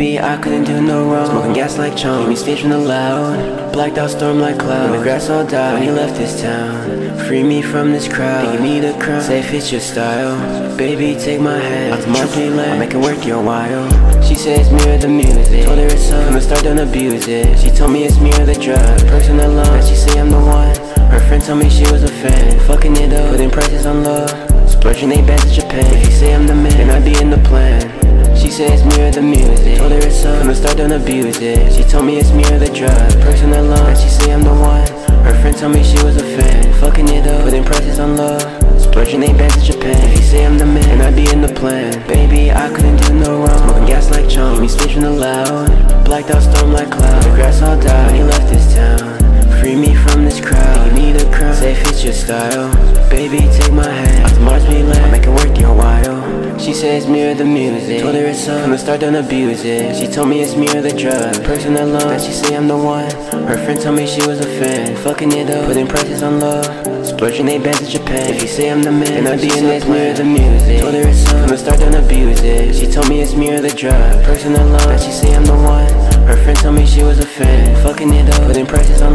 Baby, I couldn't do no wrong. Smoking gas like chong, me stage from the loud. Blacked out storm like cloud. When the grass all died, when he left this town. Free me from this crowd, give me the crown. Say if it's your style. Baby, take my hand. Out to Marshall Land, I'll make it worth your while. She says mirror the music. Told her it's up, from the start don't abuse it. She told me it's mirror the drug. Personal love, that she say I'm the one. Her friend told me she was a fan. Fucking it up, putting prices on love. Splurging they back to Japan. If you say I'm the man, then I be in the plan. She says mirror the music Told her it's up, from the start don't abuse it. She told me it's mirror the drug. Personal love, that she say I'm the one. Her friend told me she was a fan. Fucking it up, putting prices on love. Splurging they back to Japan. If you say I'm the man, then I be in the plan. Baby, I couldn't do no wrong. Smoking gas like chong, me speech from the loud. Blacked out storm like cloud. The grass all died when he left this town. Free me from this crowd, give me the crown. Say it's your style Baby, take my hand. Out to Mars I'll make it worth your while she says mirror the music. Told her it's up, from the start don't abuse it. She told me it's mirror the drug. Personal love, that she say I'm the one. Her friend told me she was a fan. Fucking it up, putting prices on love. Splurging they bands in Japan. If you say I'm the man, then I be in this mirror the music. Told her it's up, from the start don't abuse it. She told me it's mirror the drug. Personal love, that she say I'm the one. Her friend told me she was a fan. Fucking it up, putting prices on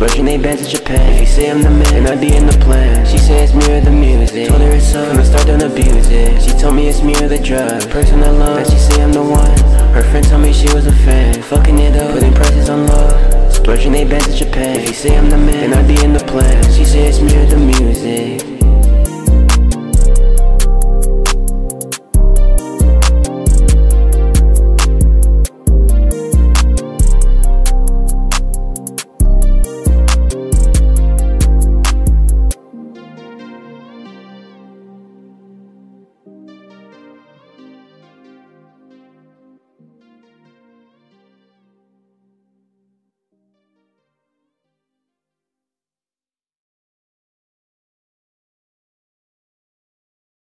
Splurging they bands to Japan. If you say I'm the man, then I be in the plan. She says mirror the music. Told her it's from the start don't abuse it She told me it's mirror the drug. Personal love, that she say I'm the one. Her friend told me she was a fan. Fucking it up, putting prices on love. Splurging they bands to Japan. If you say I'm the man, then I be in the plan. She says mirror the music